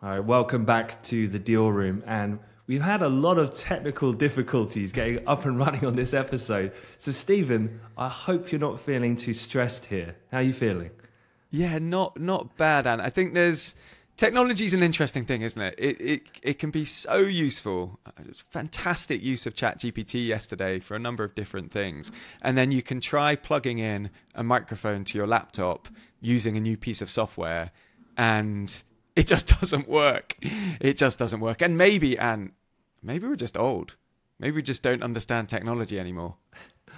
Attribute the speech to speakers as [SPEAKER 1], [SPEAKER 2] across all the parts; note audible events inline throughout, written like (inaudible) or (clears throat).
[SPEAKER 1] All right, welcome back to the deal room. And we've had a lot of technical difficulties getting up and running on this episode. So, Stephen, I hope you're not feeling too stressed here. How are you feeling?
[SPEAKER 2] Yeah, not not bad, and I think there's technology is an interesting thing, isn't it? It it it can be so useful. Uh, fantastic use of ChatGPT yesterday for a number of different things, and then you can try plugging in a microphone to your laptop using a new piece of software, and (laughs) it just doesn't work. It just doesn't work. And maybe, and maybe we're just old. Maybe we just don't understand technology anymore.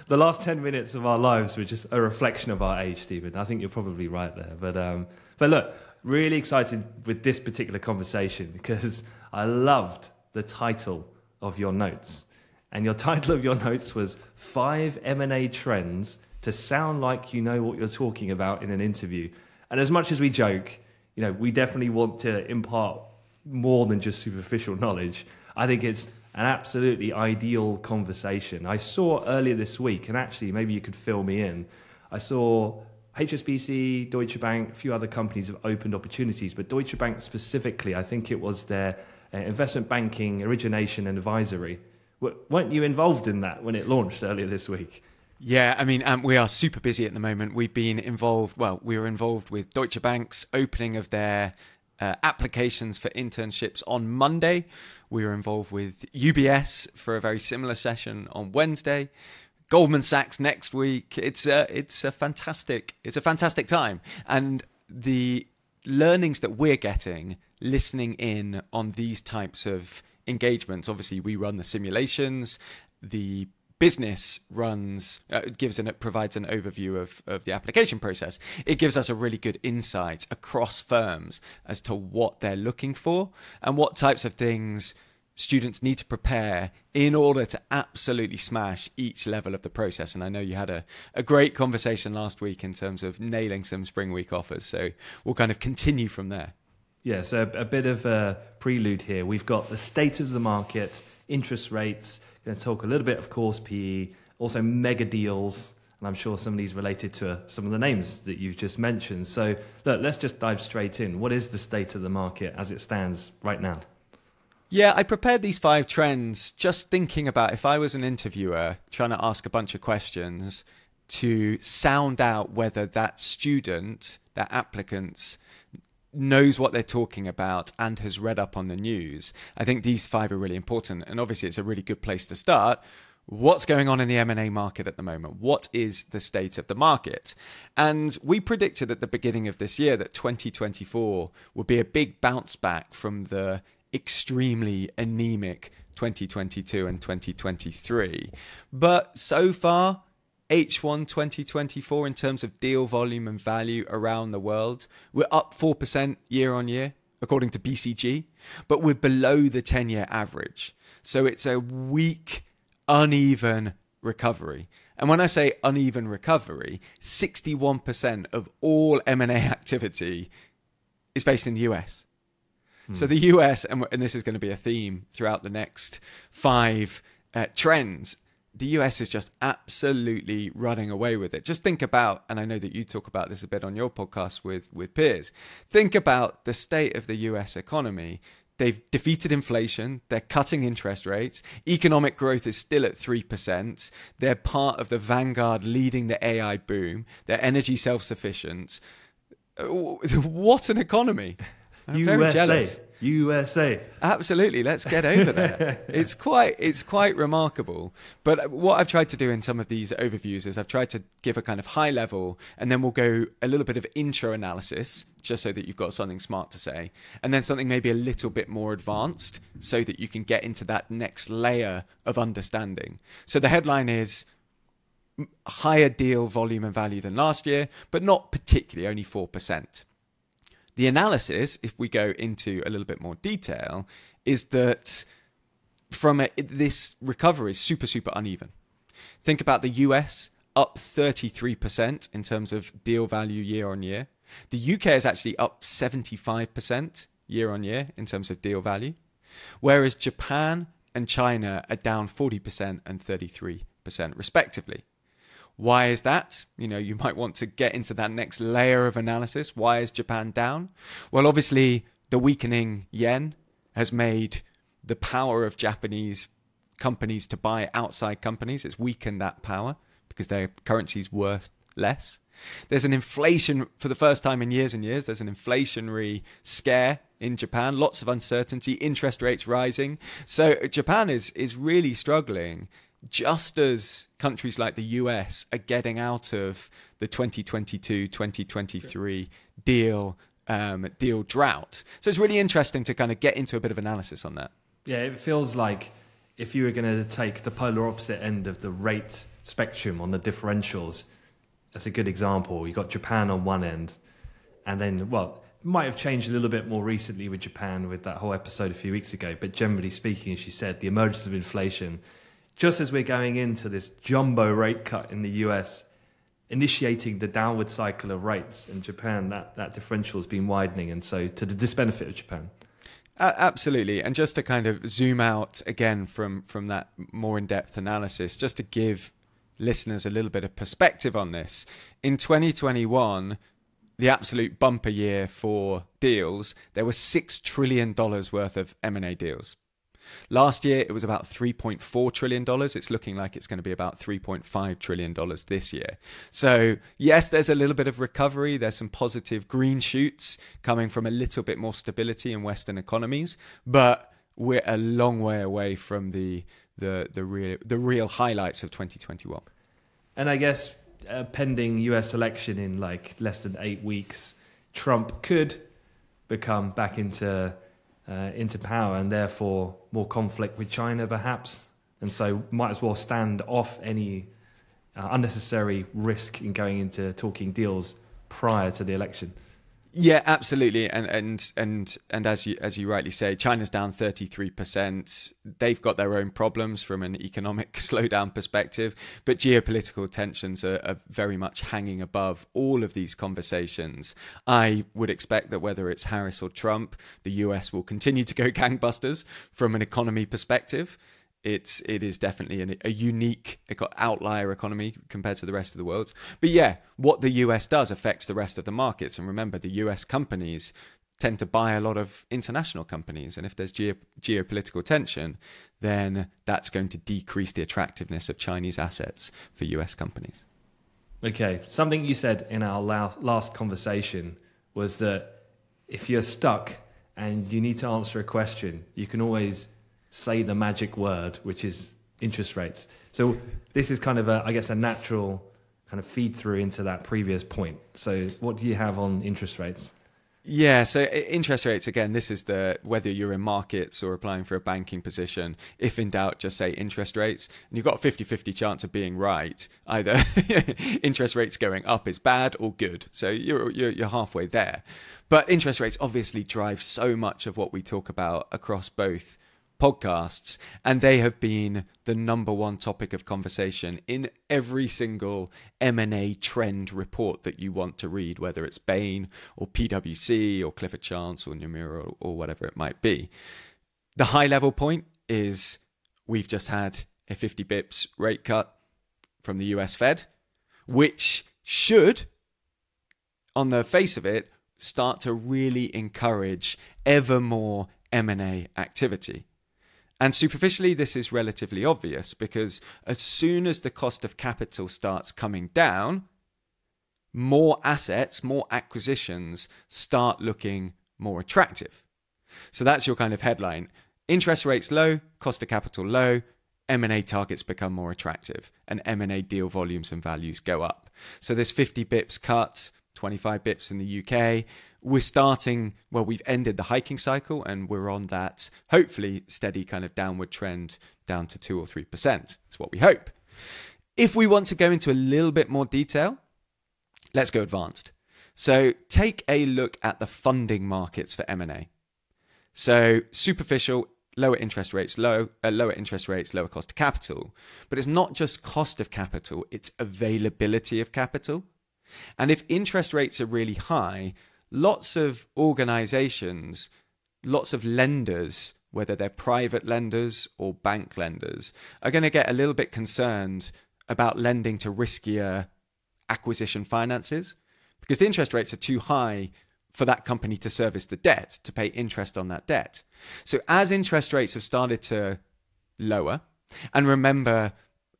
[SPEAKER 1] The last 10 minutes of our lives were just a reflection of our age, Stephen. I think you're probably right there. But, um, but look, really excited with this particular conversation because I loved the title of your notes. And your (laughs) title of your notes was Five M&A Trends to Sound Like You Know What You're Talking About in an Interview. And as much as we joke, you know, we definitely want to impart more than just superficial knowledge. I think it's an absolutely ideal conversation. I saw earlier this week, and actually, maybe you could fill me in. I saw HSBC, Deutsche Bank, a few other companies have opened opportunities, but Deutsche Bank specifically, I think it was their uh, investment banking, origination, and advisory. W- weren't you involved in that when it launched earlier this week?
[SPEAKER 2] Yeah, I mean, um, we are super busy at the moment. We've been involved, well, we were involved with Deutsche Bank's opening of their uh, applications for internships on Monday. We were involved with UBS for a very similar session on Wednesday. Goldman Sachs next week. It's a, it's a fantastic, it's a fantastic time. And the learnings that we're getting listening in on these types of engagements, obviously we run the simulations, the business runs uh, gives and it provides an overview of, of the application process it gives us a really good insight across firms as to what they're looking for and what types of things students need to prepare in order to absolutely smash each level of the process. And i know you had a, a great conversation last week in terms of nailing some spring week offers. So we'll kind of continue from there.
[SPEAKER 1] Yeah so a, a bit of a prelude here. We've got the state of the market interest rates Going to talk a little bit, of course, PE, also mega deals, and I'm sure some of these related to uh, some of the names that you've just mentioned. So, look, let's just dive straight in. What is the state of the market as it stands right now?
[SPEAKER 2] Yeah, I prepared these five trends just thinking about if I was an interviewer trying to ask a bunch of questions to sound out whether that student, that applicant's knows what they're talking about and has read up on the news. I think these five are really important, and obviously it's a really good place to start. What's going on in the M&A market at the moment? What is the state of the market? And we predicted at the beginning of this year that 2024 would be a big bounce back from the extremely anemic 2022 and 2023. But so far, H1 2024 in terms of deal volume and value around the world. We're up 4% year on year, according to BCG, but we're below the 10 year average. So it's a weak, uneven recovery. And when I say uneven recovery, 61% of all M&A (laughs) activity is based in the US. Hmm. So the US, and, and, this is going to be a theme throughout the next five uh, trends, the US is just absolutely running away with it. Just think about, and I know that you talk about this a bit on your podcast with, with Piers, think about the state of the US economy. They've defeated inflation. They're cutting interest rates. Economic growth is still at 3%. They're part of the vanguard leading the AI boom. They're energy self sufficient. Uh, (laughs) what an economy! (laughs) I'm USA. very jealous.
[SPEAKER 1] USA.
[SPEAKER 2] Absolutely, let's get over there. (laughs) it's quite it's quite remarkable. But what I've tried to do in some of these overviews is I've tried to give a kind of high level, and then we'll go a little bit of intro analysis, just so that you've got something smart to say, and then something maybe a little bit more advanced, so that you can get into that next layer of understanding. So the headline is higher deal volume and value than last year, but not particularly, only four percent. The analysis, if we go into a little bit more detail, is that from a, this recovery is super, super uneven. Think about the US up 33% in terms of deal value year on year. The UK is actually up 75% year on year in terms of deal value, whereas Japan and China are down 40% and 33% respectively. Why is that? You know, you might want to get into that next layer of analysis. Why is Japan down? Well, obviously, the weakening yen has made the power of Japanese companies to buy outside companies. It's weakened that power because their currency's worth less. There's an inflation for the first time in years and years. There's an inflationary scare in Japan. Lots of uncertainty, interest rates rising. So Japan is is really struggling. Just as countries like the US are getting out of the 2022-2023 deal um, deal drought. So it's really interesting to kind of get into a bit of analysis on that.
[SPEAKER 1] Yeah, it feels like if you were going to take the polar opposite end of the rate spectrum on the differentials, that's a good example. You've got Japan on one end, and then well, might have changed a little bit more recently with Japan with that whole episode a few weeks ago. But generally speaking, as you said, the emergence of inflation, just as we're going into this jumbo rate cut in the US, initiating the downward cycle of rates in Japan, that that differential has been widening, and so to the disbenefit of Japan.
[SPEAKER 2] Uh, absolutely, and just to kind of zoom out again from from that more in depth analysis, just to give listeners a little bit of perspective on this. In 2021, the absolute bumper year for deals, there was $6 trillion worth of M&A deals. Last year, it was about $3.4 trillion. It's looking like it's going to be about $3.5 trillion this year. So, yes, there's a little bit of recovery. There's some positive green shoots coming from a little bit more stability in Western economies, but we're a long way away from the the the real the real highlights of 2021.
[SPEAKER 1] And I guess a pending U.S. election in like less than eight weeks, Trump could become back into uh, into power, and therefore more conflict with China, perhaps. And so, might as well stand off any uh, unnecessary risk in going into talking deals prior to the election.
[SPEAKER 2] Yeah, absolutely, and and and and as you as you rightly say, China's down thirty three percent. They've got their own problems from an economic (laughs) slowdown perspective, but geopolitical tensions are, are, very much hanging above all of these conversations. I would expect that whether it's Harris or Trump, the U.S. will continue to go (laughs) gangbusters from an economy perspective it's it is definitely an, a unique outlier economy compared to the rest of the world. But yeah, what the US does affects the rest of the markets. And remember, the US companies tend to buy a lot of international companies, and if there's geo- geopolitical tension, then that's going to decrease the attractiveness of Chinese assets for US companies.
[SPEAKER 1] Okay, something you said in our last conversation was that if you're stuck and you need to answer a question, you can always say the magic word, which is interest rates. So this is kind of a, I guess, a natural kind of feed through into that previous point. So what do you have on interest rates?
[SPEAKER 2] Yeah, so interest rates again. This is the whether you're in markets or applying for a banking position. If in doubt, just say interest rates, and you've got a 50-50 chance of being right. Either (laughs) interest rates going up is bad or good. So you're, you're you're halfway there. But interest rates obviously drive so much of what we talk about across both podcasts, and they have been the number one topic of conversation in every single M&A trend report that you want to read, whether it's Bain or PwC or Clifford Chance or Nomura or, or whatever it might be. The high level point is we've just had a 50 bips rate cut from the US Fed, which should, on the face of it, start to really encourage ever more M&A activity. And superficially, this is relatively obvious because as soon as the cost of capital starts coming down, more assets, more acquisitions start looking more attractive. So that's your kind of headline. Interest rates low, cost of capital low, M&A targets become more attractive and M&A deal volumes and values go up. So this 50 bips cut, 25 bips in the UK, we're starting, well, we've ended the hiking cycle and we're on that hopefully steady kind of downward trend down to 2 or 3%. It's what we hope. If we want to go into a little bit more detail, let's go advanced. So take a look at the funding markets for M&A. So superficial lower interest rates, low, uh, lower interest rates, lower cost of capital. But it's not just cost of capital, it's availability of capital. And if interest rates are really high, lots of organizations, lots of lenders, whether they're private lenders or bank lenders, are going to get a little bit concerned about lending to riskier acquisition finances because the interest rates are too high for that company to service the debt, to pay interest on that debt. So as interest rates have started to lower, and remember,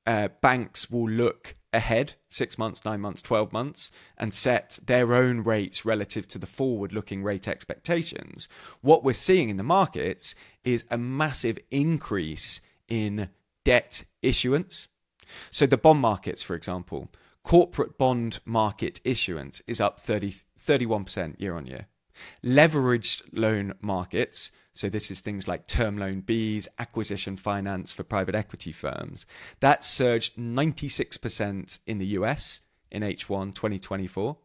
[SPEAKER 2] uh, banks will look ahead six months, nine months, 12 months and set their own rates relative to the forward looking rate expectations. What we're seeing in the markets is a massive increase in debt issuance. So, the bond markets, for example, corporate bond market issuance is up 30, 31% year on year. Leveraged loan markets, so this is things like term loan Bs, acquisition finance for private equity firms, that surged 96% in the US in H1 2024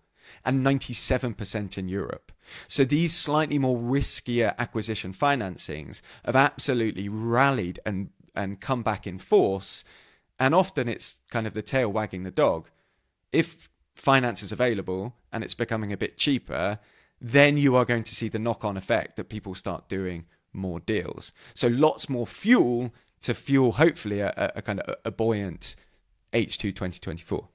[SPEAKER 2] and 97% in Europe. So these slightly more riskier acquisition financings have absolutely rallied and, and come back in force. And often it's kind of the tail wagging the dog. If finance is available and it's becoming a bit cheaper, then you are going to see the knock on effect that people start doing more deals. So lots more fuel to fuel, hopefully, a, a kind of a buoyant H2 2024.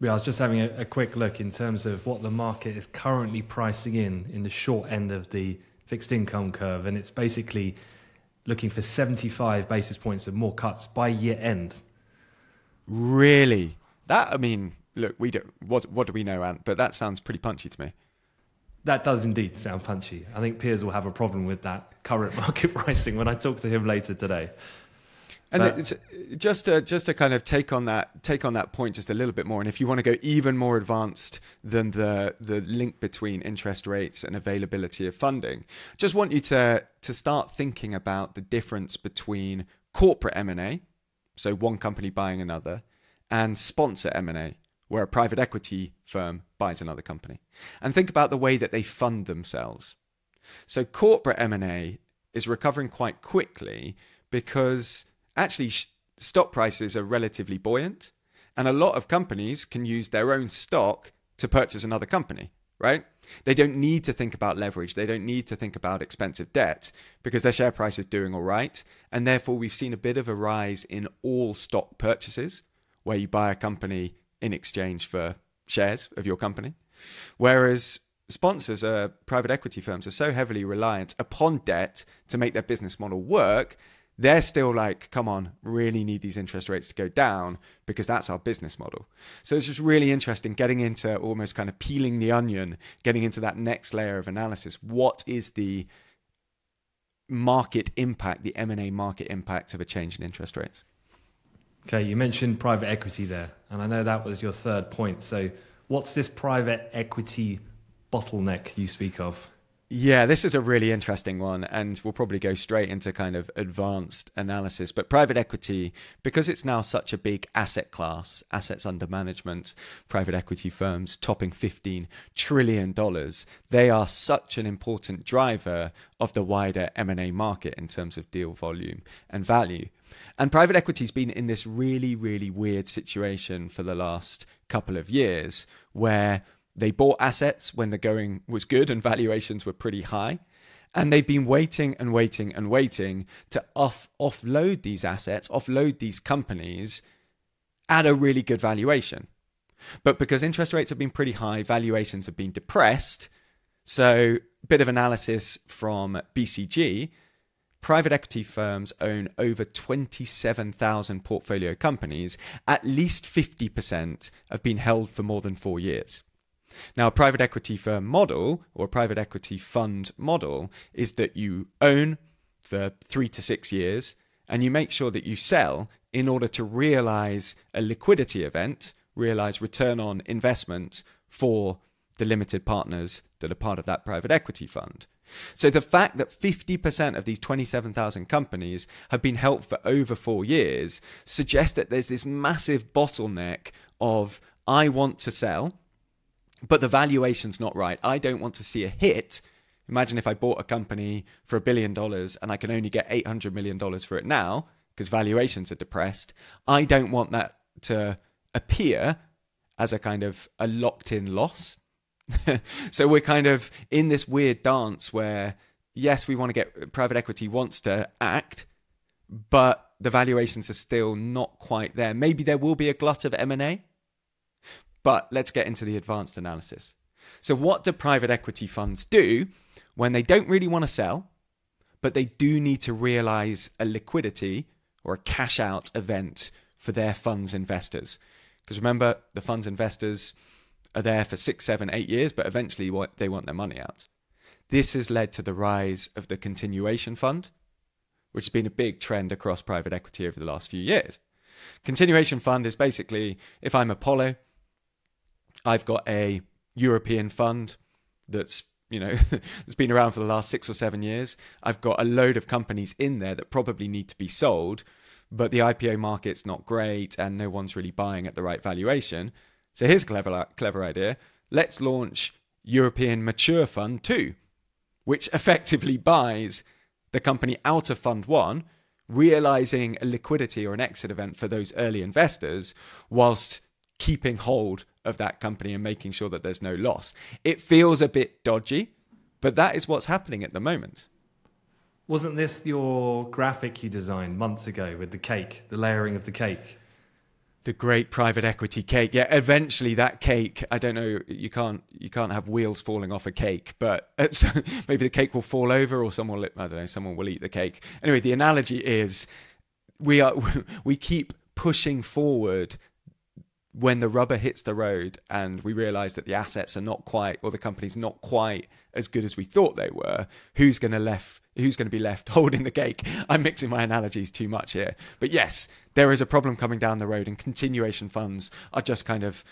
[SPEAKER 1] Yeah, I was just having a, a, quick look in terms of what the market is currently pricing in in the short end of the fixed income curve, and it's basically looking for 75 basis points of more cuts by year end.
[SPEAKER 2] Really? That I mean, look, we don't. What what do we know, Ant? But that sounds pretty punchy to me.
[SPEAKER 1] That does indeed sound punchy. I think Piers will have a problem with that current (laughs) market pricing when I talk to him later today.
[SPEAKER 2] And just to just to kind of take on that take on that point just a little bit more, and if you want to go even more advanced than the the link between interest rates and availability of funding, just want you to to start thinking about the difference between corporate M and A, so one company buying another, and sponsor M and A, where a private equity firm buys another company. And think about the way that they fund themselves. So corporate M&A is recovering quite quickly because actually stock prices are relatively buoyant and a lot of companies can use their own stock to purchase another company, right? They don't need to think about leverage. They don't need to think about expensive debt because their share price is doing all right. And therefore, we've seen a bit of a rise in all stock purchases where you buy a company in exchange for shares of your company. Whereas sponsors, uh, private equity firms, are so heavily reliant upon debt to make their business model work. They're still like, come on, really need these interest rates to go down because that's our business model. So it's just really interesting getting into almost kind of peeling the onion, getting into that next layer of analysis. What is the market impact, the M&A market impact of a change in interest rates?
[SPEAKER 1] Okay, you mentioned private equity there, and I know that was your third point. So, what's this private equity bottleneck you speak of?
[SPEAKER 2] Yeah, this is a really interesting one, and we'll probably go straight into kind of advanced analysis. But private equity, because it's now such a big asset class, assets under management, private equity firms topping $15 trillion, they are such an important driver of the wider M&A market in terms of deal volume and value. And private equity's been in this really, really weird situation for the last couple of years where they bought assets when the going was good and valuations were pretty high. And they've been waiting and waiting and waiting to off offload these assets, offload these companies at a really good valuation. But because interest rates have been pretty high, valuations have been depressed. So, a bit of analysis from BCG. Private equity firms own over 27,000 portfolio companies. At least 50% have been held for more than four years. Now, a private equity firm model or a private equity fund model is that you own for three to six years and you make sure that you sell in order to realize a liquidity event, realize return on investment for the limited partners that are part of that private equity fund. So the fact that 50% of these 27,000 companies have been held for over four years suggests that there's this massive bottleneck of I want to sell, but the valuation's not right. I don't want to see a hit. Imagine if I bought a company for a billion dollars and I can only get $800 million for it now because valuations are depressed. I don't want that to appear as a kind of a locked in loss. (laughs) so we're kind of in this weird dance where, yes, we want to get private equity wants to act, but the valuations are still not quite there. Maybe there will be a glut of M&A but let's get into the advanced analysis. So, what do private equity funds do when they don't really want to sell, but they do need to realize a liquidity or a cash out event for their funds investors? Because remember, the funds investors are there for six, seven, eight years, but eventually they want their money out. This has led to the rise of the continuation fund, which has been a big trend across private equity over the last few years. Continuation fund is basically if I'm Apollo, I've got a European fund that's you know (laughs) that's been around for the last six or seven years. I've got a load of companies in there that probably need to be sold, but the IPO market's not great and no one's really buying at the right valuation. So here's a clever clever idea. Let's launch European Mature Fund 2, which (laughs) effectively buys the company out of Fund 1 realizing a liquidity or an exit event for those early investors whilst keeping hold of that company and making sure that there's no loss. It feels a bit dodgy, but that is what's happening at the moment.
[SPEAKER 1] Wasn't this your graphic you designed months ago with the cake, the layering of the cake?
[SPEAKER 2] the great private equity cake. Yeah, eventually that cake. I don't know. You can't you can't have wheels falling off a cake, but (laughs) maybe the cake will fall over, or someone Will, I don't know. Someone will eat the cake. Anyway, the analogy is we are (laughs) we keep pushing forward when the rubber hits the road and we realize that the assets are not quite or the company's not quite as good as we thought they were who's going to left who's going to be left (laughs) holding the cake? I'm mixing my analogies too much here. But yes there is a problem coming down the road and continuation funds are just kind of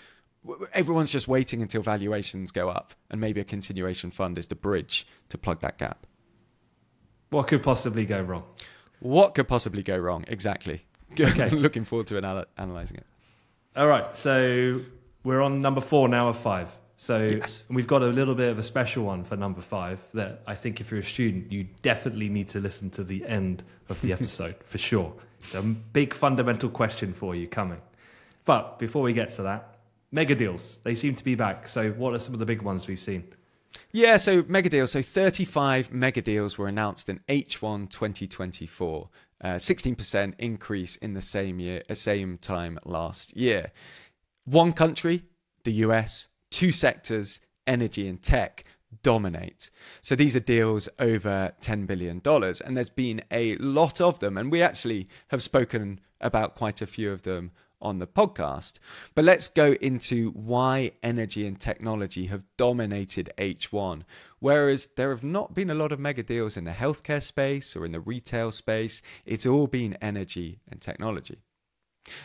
[SPEAKER 2] everyone's just waiting until valuations go up and maybe a continuation fund is the bridge to plug that gap.
[SPEAKER 1] What could possibly go wrong?
[SPEAKER 2] What could possibly go wrong? Exactly. (laughs) Okay. looking forward to anal- analyzing it
[SPEAKER 1] all right, so we're on number four now of five. So yes. we've got a little bit of a special one for number five that I think if you're a student, you definitely need to listen to the end of the (laughs) episode for sure. It's a big fundamental question for you coming. But before we get to that, mega deals, they seem to be back. So what are some of the big ones we've seen?
[SPEAKER 2] Yeah, so mega deals. So 35 mega deals were announced in H1 2024. Uh, 16% increase in the same year, uh, same time last year. One country, the US, two sectors, energy and tech, dominate. So these are deals over $10 billion, and there's been a lot of them, and we actually have spoken about quite a few of them on the podcast. But let's go into why energy and technology have dominated H1, whereas there have not been a lot of mega deals in the healthcare space or in the retail space. It's all been energy and technology.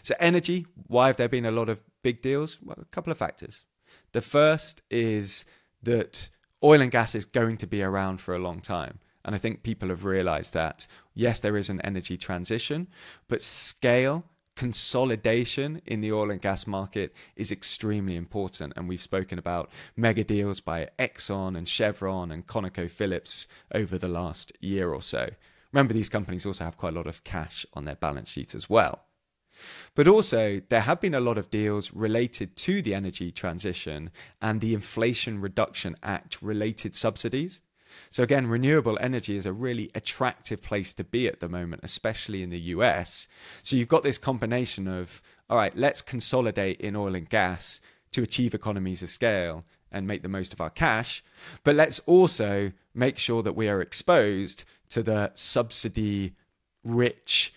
[SPEAKER 2] So, energy, why have there been a lot of big deals? Well, a couple of factors. The first is that oil and gas is going to be around for a long time. And I think people have realized that, yes, there is an energy transition, but scale consolidation in the oil and gas market is extremely important. And we've spoken about mega deals by Exxon and Chevron and ConocoPhillips over the last year or so. Remember, these companies also have quite a lot of cash on their balance sheet as well. But also, there have been a lot of deals related to the energy transition and the Inflation Reduction Act related subsidies. So, again, renewable energy is a really attractive place to be at the moment, especially in the US. So, you've got this combination of, all right, let's consolidate in oil and gas to achieve economies of scale and make the most of our cash. But let's also make sure that we are exposed to the subsidy rich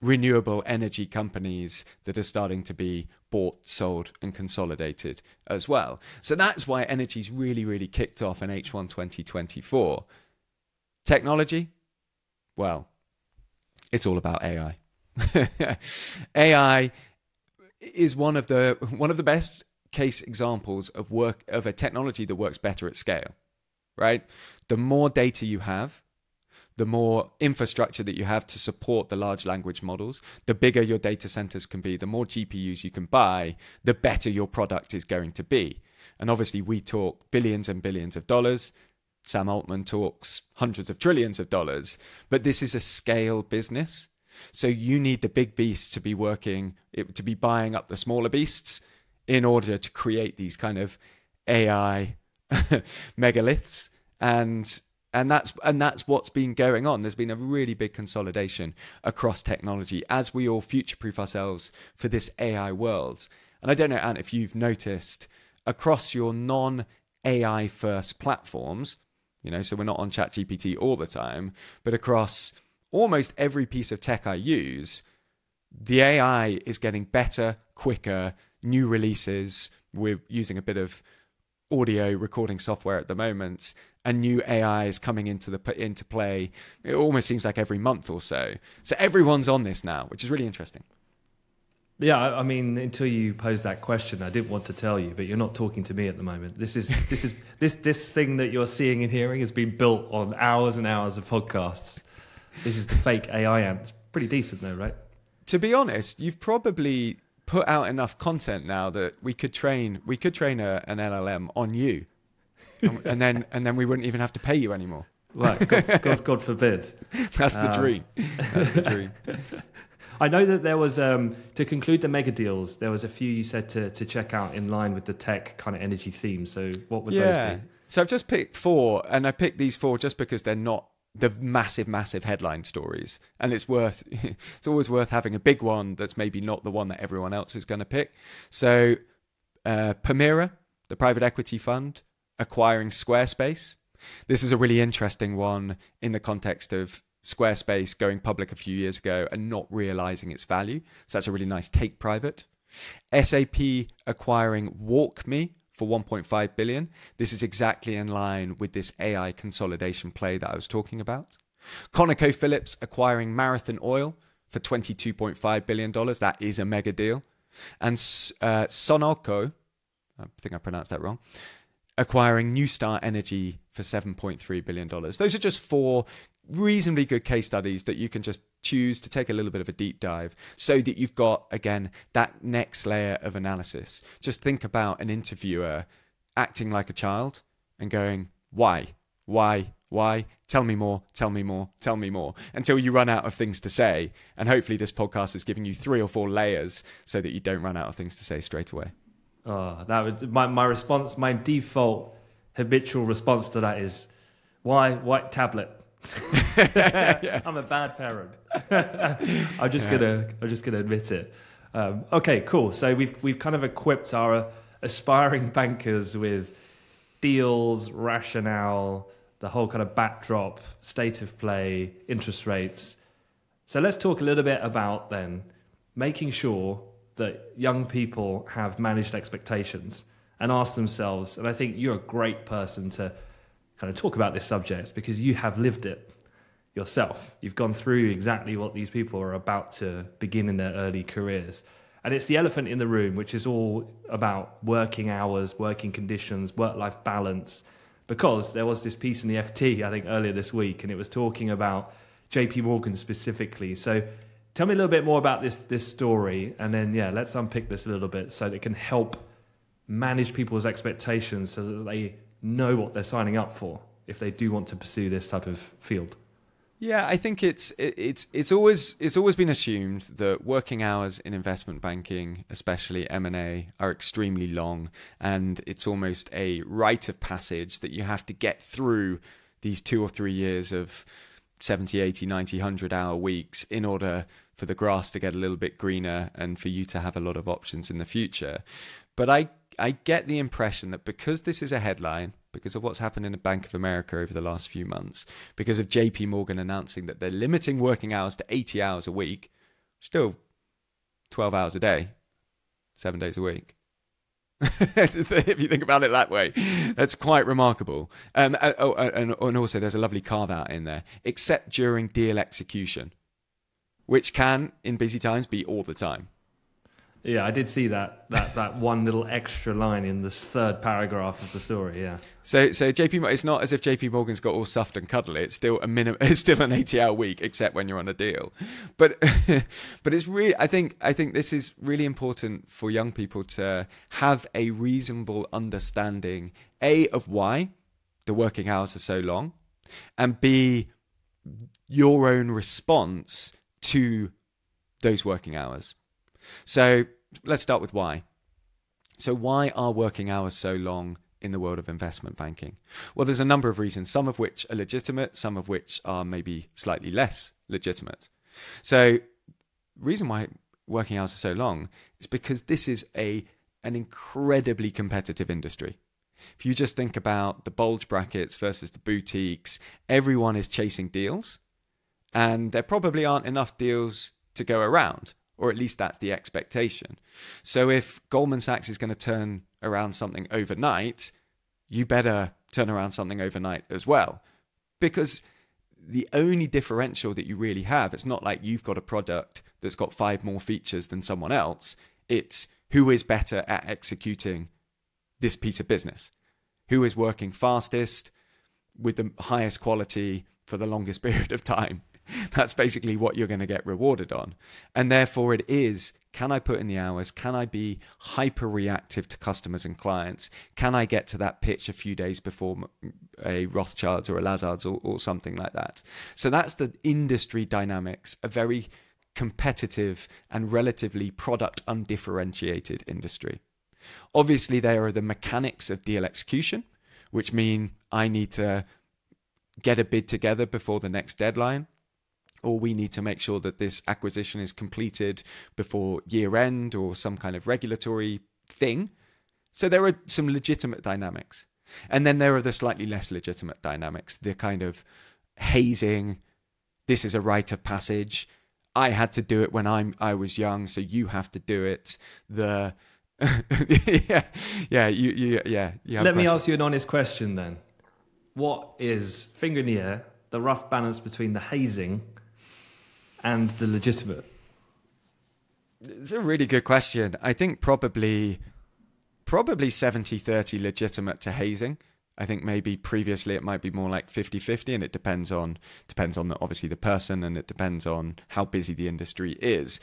[SPEAKER 2] renewable energy companies that are starting to be bought, sold, and consolidated as well. So that's why energy's really, really kicked off in H1 2024. Technology, well, it's all about AI. AI (laughs) is one of the one of the best case examples of work of a technology that works better at scale. Right? The more data you have, the more infrastructure that you have to support the large language models, the bigger your data centers can be, the more GPUs you can buy, the better your product is going to be. And obviously, we talk billions and billions of dollars. Sam Altman talks hundreds of trillions of dollars, but this is a scale business. So you need the big beasts to be working, to be buying up the smaller beasts in order to create these kind of AI (laughs) megaliths. And and that's and that's what's been going on there's been a really big consolidation across technology as we all future proof ourselves for this ai world and i don't know ant if you've noticed across your non AI first platforms, you know, so we're not on ChatGPT all the time, but across almost every piece of tech I use, the AI is getting better, quicker, new releases. We're using a bit of audio recording software at the moment and new AI is coming into the into play. It almost seems like every month or so. So everyone's on this now, which is really interesting.
[SPEAKER 1] Yeah, I mean, until you posed that question, I didn't want to tell you, but you're not talking to me at the moment. This is (laughs) this is this this thing that you're seeing and hearing has been built on hours and hours of podcasts. This is the fake AI ant. It's pretty decent though, right?
[SPEAKER 2] To be honest, you've probably put out enough content now that we could train we could train a, an LLM on you, and then and then we wouldn't even have to pay you anymore.
[SPEAKER 1] Right, God, God, God forbid. (laughs)
[SPEAKER 2] That's the um, dream. That's the dream. (laughs)
[SPEAKER 1] I know that there was um, to conclude the mega deals. There was a few you said to to check out in line with the tech kind of energy theme. So what would yeah. those be?
[SPEAKER 2] So I've just picked four, and I picked these four just because they're not the massive, massive headline stories, and it's worth. (laughs) it's always worth having a big one that's maybe not the one that everyone else is going to pick. So, uh, Permira, the private equity fund, acquiring Squarespace. This is a really interesting one in the context of Squarespace going public a few years ago and not realizing its value. So that's a really nice take private. SAP acquiring WalkMe for 1.5 billion. This is exactly in line with this AI consolidation play that I was talking about. ConocoPhillips acquiring Marathon Oil for 22.5 billion dollars. That is a mega deal. And uh, Sonoco, I think I pronounced that wrong, acquiring NuStar Energy for $7.3 billion. Those are just four reasonably good case studies that you can just choose to take a little bit of a deep dive so that you've got, again, that next layer of analysis. Just think about an interviewer acting like a child and going, why? Why? Why? Tell me more, tell me more, tell me more until you run out of things to say. And hopefully, this podcast is giving you three or four layers so that you don't run out of things to say straight away.
[SPEAKER 1] Oh, that would my, my response, my default habitual response to that is why white tablet? (laughs) I'm a bad parent. (laughs) I'm just yeah. gonna I'm just gonna admit it. Um, okay, cool. So we've we've kind of equipped our uh, aspiring (laughs) bankers with deals, rationale, the whole kind of backdrop, state of play, interest rates. So let's talk a little bit about then making sure that young people have managed expectations and ask themselves. And I think you're a great person to kind of talk about this subject because you have lived it yourself. You've gone through exactly what these people are about to begin in their early careers. And it's the elephant in the room, which is all about working hours, working conditions, work life balance. Because there was this piece in the FT, I think, earlier this week, and it was talking about JP Morgan specifically. So tell me a little bit more about this, this story, and then, yeah, let's unpick this a little bit so that it can help manage people's expectations so that they know what they're signing up for if they do want to pursue this type of field.
[SPEAKER 2] Yeah, I think it's it's it's always it's always been assumed that working hours in investment banking, especially M and A, are extremely long, and it's almost a rite of passage that you have to get through these two or three years of 70, 80, 90, 100 hour weeks in order for the grass to get a little bit greener and for you to have a lot of options in the future. But I I get the impression that because this is a headline, because of what's happened in the Bank of America over the last few months, because of JP Morgan announcing that they're limiting working hours to 80 hours a week, still 12 hours a day, seven days a week. (laughs) if you think about it that way, that's quite remarkable. Um, uh, oh, uh, and, and also, there's a lovely carve out in there, except during deal execution, which can, in busy times, be all the time.
[SPEAKER 1] Yeah, I did see that that that one little extra line in this third paragraph of the story. Yeah.
[SPEAKER 2] So so JP, it's not as if JP Morgan's got all soft and cuddly. It's still a minimum. (laughs) It's still an eighty-hour week, except when you're on a deal. But (laughs) but it's really. I think I think this is really important for young people to have a reasonable understanding. A of why the working hours are so long, and B your own response to those working hours. So let's start with why. So, why are working hours so long in the world of investment banking? Well, there's a number of reasons, some of which are legitimate, some of which are maybe slightly less legitimate. So, reason why working hours are so long is because this is a an incredibly competitive industry. If you just think about the bulge brackets versus the boutiques, everyone is chasing deals, and there probably aren't enough deals to go around, or at least that's the expectation. So if Goldman Sachs is going to turn around something overnight, you better turn around something overnight as well. Because the only differential that you really have, it's not like you've got a product that's got five more features than someone else. It's who is better at executing this piece of business, who is working fastest with the highest quality for the longest (laughs) period of time. (laughs) That's basically what you're going to get rewarded on. And therefore, it is can I put in the hours? Can I be hyper reactive to customers and clients? Can I get to that pitch a few days before a Rothschilds or a Lazards or, or something like that? So that's the industry dynamics, a very competitive and relatively product undifferentiated industry. Obviously, there are the mechanics of deal execution, which mean I need to get a bid together before the next deadline or we need to make sure that this acquisition is completed before year end or some kind of regulatory thing. So there are some legitimate dynamics. And then there are the slightly less legitimate dynamics, the kind of hazing, this is a rite of passage. I had to do it when I'm I was young, so you have to do it. The (laughs) yeah, yeah, you, you yeah. You
[SPEAKER 1] Let me ask you an honest question then. What is finger in the air, the rough balance between the hazing and the legitimate?
[SPEAKER 2] It's a really good question. I think probably probably 70-30 legitimate to hazing. I think maybe previously it might be more like 50-50 and it depends on depends on the, obviously the person and it depends on how busy the industry is.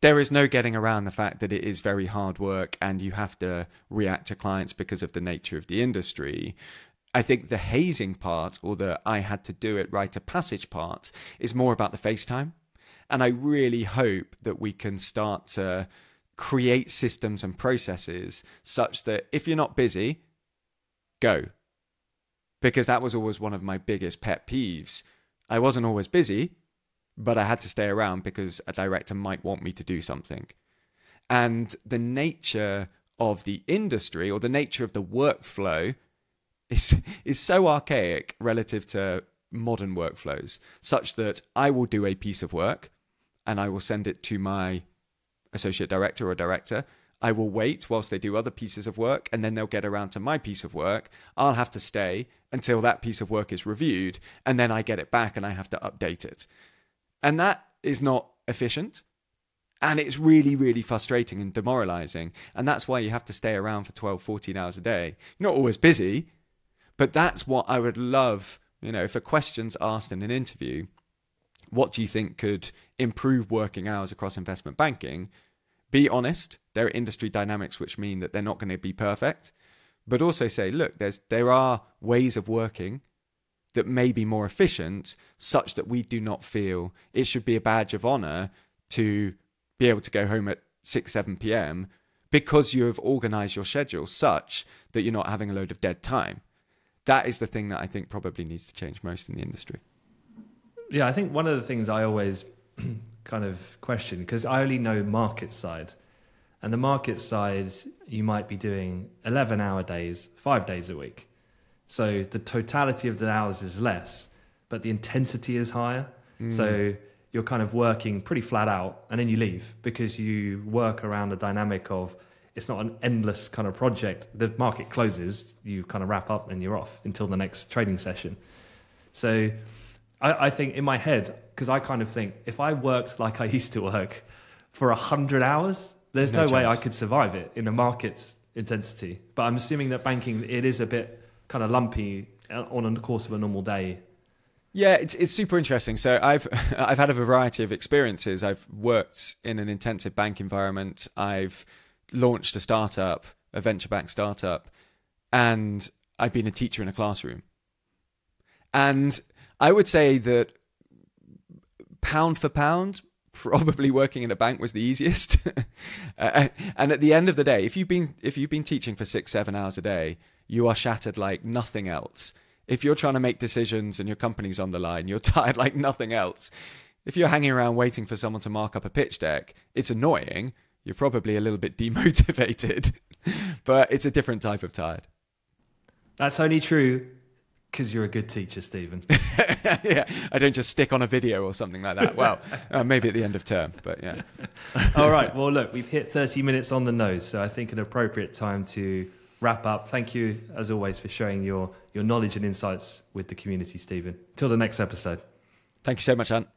[SPEAKER 2] There is no getting around the fact that it is very hard work and you have to react to clients because of the nature of the industry. I think the hazing part or the I had to do it rite a passage part is more about the FaceTime and I really hope that we can start to create systems and processes such that if you're not busy, go. Because that was always one of my biggest pet peeves. I wasn't always busy, but I had to stay around because a director might want me to do something. And the nature of the industry or the nature of the workflow is (laughs) is so archaic relative to modern workflows such that I will do a piece of work and I will send it to my associate director or director. I will wait whilst they do other pieces of work and then they'll get around to my piece of work. I'll have to stay until that piece of work is reviewed and then I get it back and I have to update it. And that is not efficient. And it's really, really frustrating and demoralizing. And that's why you have to stay around for 12, 14 hours a day. You're not always busy, but that's what I would love. You know, for question's asked in an interview, what do you think could improve working hours across investment banking? Be honest, there are industry dynamics which mean that they're not going to be perfect, but also say, look, there's there are ways of working that may be more efficient such that we do not feel it should be a badge of honor to be able to go home at 6 7 p.m. because you have organized your schedule such that you're not having a load of dead time. That is the thing that I think probably needs to change most in the industry
[SPEAKER 1] yeah, I think one of the things I always (clears throat) kind of question because I only know market side, and the market side you might be doing eleven hour days, five days a week, so the totality of the hours is less, but the intensity is higher. Mm. So you're kind of working pretty flat out, and then you leave because you work around the dynamic of it's not an endless kind of project. The market closes, you kind of wrap up, and you're off until the next trading session. So I, I think in my head, because I kind of think if I worked like I used to work for 100 hours, there's no, no way I could survive it in the market's intensity. But I'm assuming that banking, it is a bit kind of lumpy uh, on the course of a normal day.
[SPEAKER 2] Yeah, it's it's super interesting. So I've (laughs) I've had a variety of experiences. I've worked in an intensive bank environment. I've launched a startup, a venture back startup, and I've been a teacher in a classroom. And I would say that pound for pound, probably working in a bank was the easiest. (laughs) uh, and at the end of the day, if you've been if you've been teaching for six seven hours a day, you are shattered like nothing else. If you're trying to make decisions and your company's on the line, you're (laughs) tired like nothing else. If you're hanging around waiting for someone to mark up a pitch deck, it's annoying. You're probably a little bit (laughs) demotivated, but it's a different type of tired.
[SPEAKER 1] That's only true because you're a good teacher, Stephen. (laughs)
[SPEAKER 2] yeah, I don't just stick on a video or something like that. Well, uh, maybe at the end of term, but yeah. (laughs)
[SPEAKER 1] All right. Well, look, we've hit 30 minutes on the nose, so I think an appropriate time to wrap up. Thank you, as always, for sharing your, your knowledge and insights with the community, Stephen. Till the next episode.
[SPEAKER 2] Thank you so much, Ant.